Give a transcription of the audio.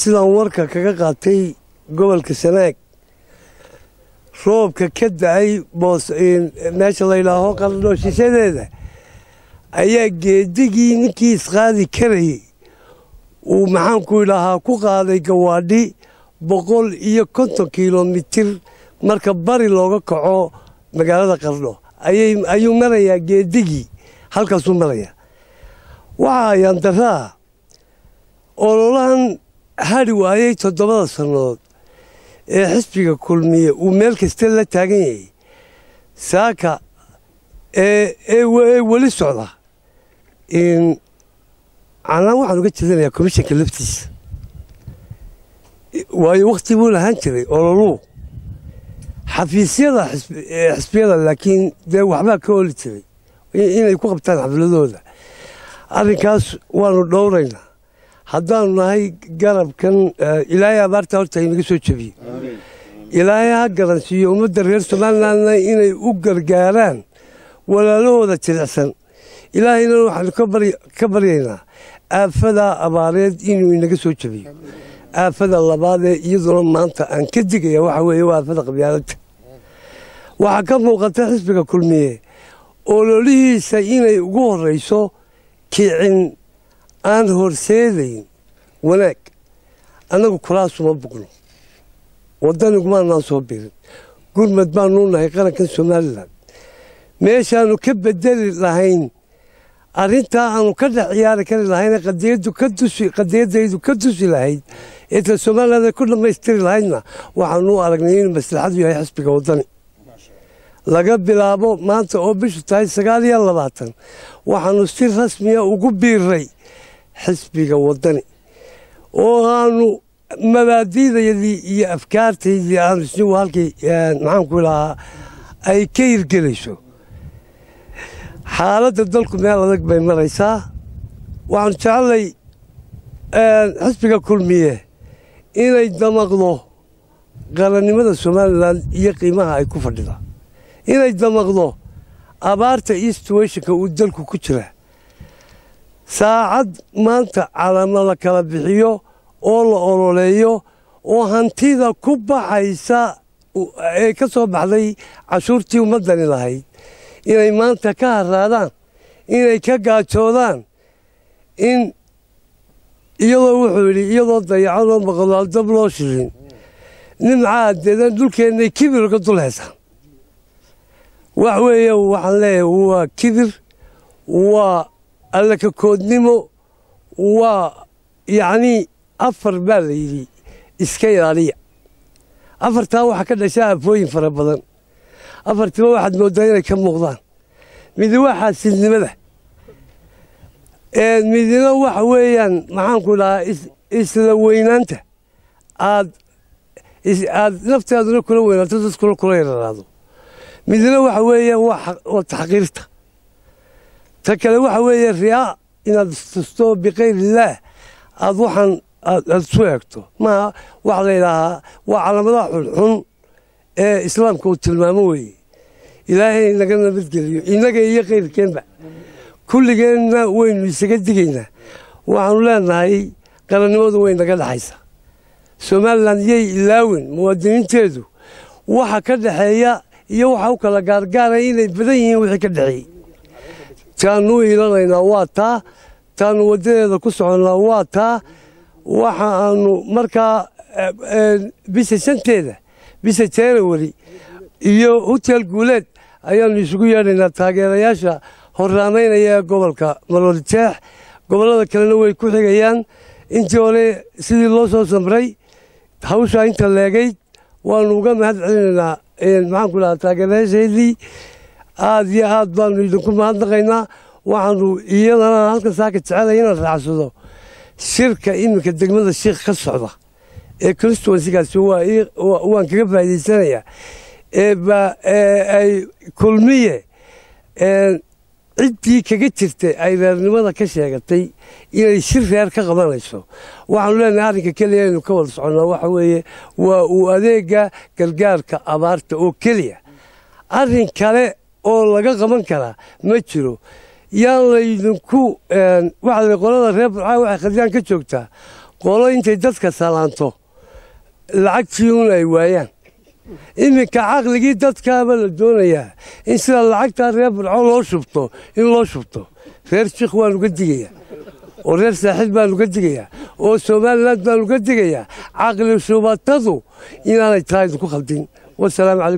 sidaan warka kaga qaatay gobolka sanaag roobka ka boos meesha la yidhaaho qarno shishadeeda ayaa geedigii ninkii isqaadi karayay uu maxaanku idhaahaa ku qaaday gawaadhi boqol iyo konton kilomitir marka bari looga kaco magaalada qarno ayuu marayaa geedigii halkaasuu marayaa. Waxaa ayaan daraa ololahan hadhi waayey toddobada sannadood ee xisbiga kulmiye uu meel kasta la taagan yahay. Saaka ee weli socda. Canaan waxaan uga jeedanayaa komishanka laftiisa. Waayo wakhti buu lahaan jiray ololuu xafiisyada xisbiyada laakiin dee waxbaa ka oli jiray. Inay ku qabtaan xafladooda. Arrinkaas waanu dhowraynaa haddaanu nahay garabkan ilaahay abaarta horta inaga soo jebiye. Ilaahay ha garansiiyo ummadda reer somalilandna inay u gargaaraan walaalahooda jilicsan. Ilaahayna waxaanu ka baryaynaa aafadaa abaareed inuu inaga soo jebiyo. Aafada labaadee iyaduna maanta aan ka digaya waxa weeye waa aafada qabyaaladda. Waxaa ka muuqata xisbiga kulmiye ololihiisa inay ugu horrayso kicin aan horseedayn wanaag annagu kulaasuma bugno waddanigumaanaan soo birin gurmad baanuu nahay qarankan somalilan. Meeshaannu ka bedeli lahayn arrintaa aanu ka dhex ciyaari kari lahayne qadiyadaydu ka tusi lahayd eeta ay ku dhammaystiri lahaydna waxaanu u aragnay inuu maslaxadu yahay xisbiga waddani. Laga bilaabo maanta oo bishu tahay sagaal iyo labaatan waxaanu si rasmiya ugu biiray xisbiga waddani oo aanu mabaadiidayadii iyo afkaartaydii aanu isnigu halkii maxaanku lahaa ay ka hirgelayso. Xaaladda dalku meel adag bay maraysaa. Waxaanu jecellay xisbiga kulmiye inay damaqdo qarannimada somalilan iyo qiimaha ay ku fadhida. Inay damaqdo abaarta iyo situationka uu dalku ku jira saacad maanta calamo la kala bixiyo oo la ololeeyo oo hantida ku baxaysa ee ka soo baxday cashuurtii ummaddani lahayd. Inay maanta ka haraadaan inay ka gaajoodaan in iyadoo wuxuu yidhi iyadoo dayacanoo maqlaal dab loo shirin. Nimcaa deedan dhulkeennay kibir uga dul heysaan wax weeye waxaan leeyahay waa kibir waa allakakoodnimo waa yacnii afar baa la yidhi iska ilaaliya. Afartaa waxaa ka dhashaa afooyin fara badan. Afartiba waxaad mooddaa inay ka muuqdaan. Midi waa xaasidnimada midina waxa weeyaan maxaanku dhahaa isla weynaanta. Aad aad naftaaduna kula weynaato dadkuna kula yararaado. Midna waxa weeyaan waa taxqiirta ta kale waxa weeye riyaa inaad istusto bikayr illaah aad waxaan aad isu eegto. Maaha waxa la yidhaahaa waa calaamadaha xunxun ee islaamka uu tilmaamo weeye. Ilaahay naga nabadgeliyo innaga iyo kayrkeenba kulligeenna waynu isaga digaynaa. Waxaanu leenahay qarannimadu way naga dhexaysaa somalilan yay ilaawin muwaadiniinteedu. Waxa ka dhexeeya iyo waxa u kala gaargaaraya inay badan yihiin wixii ka dhexeeyey taanu iilanaynaa waa taa taanu waddadeeda ku soconnaa waa taa waxa aanu markaa bisha shanteeda bisha january iyo hotel guuleed ayaanu isugu yeedhaynaa taageerayaasha horraamaynaya gobolka marooljeex gobollada kalena way ku xigayaan. Intii hore sidii loo soo samray hawshaa inta leegayd waanu uga mahad celinaynaa maxaanku dhahaa taageerayaashaydii aad iyo aad baanu idinku mahadnaqaynaa. Waxaanu iyadana halkan saaka jecelay inaan raacsado shirka iminka degmada shiikh ka socda ee constituensigaasi waan kaga faa'idaysanayaa ay kulmiye ciddii kaga jirtay ay reernimada ka sheegatay inay shir reer ka qabanayso. Waxaanu leenahay arrinka keliya aynu ka wada soconnaa waxa weeye waa uu adeega gargaarka abaarta oo keliya. Arrin kale oo laga qaban karaa ma jiro. Yaan laydinku waxa qolada reer burcaa waxay khadiyaan ka joogtaa. Qolo intay dadka salaanto lacagtiiun ay waayaan. Iminka caqligii dadkaaba la doonayaa in sida lacagtaa reer burco loo shubto in loo shubto. Reer jik waan uga digayaa oo reer saaxiil baan uga digayaa oo somalilan baan uga digayaa. Caqli shubatadu inaanay taa idinku khaldin. Wasalaamu calaykum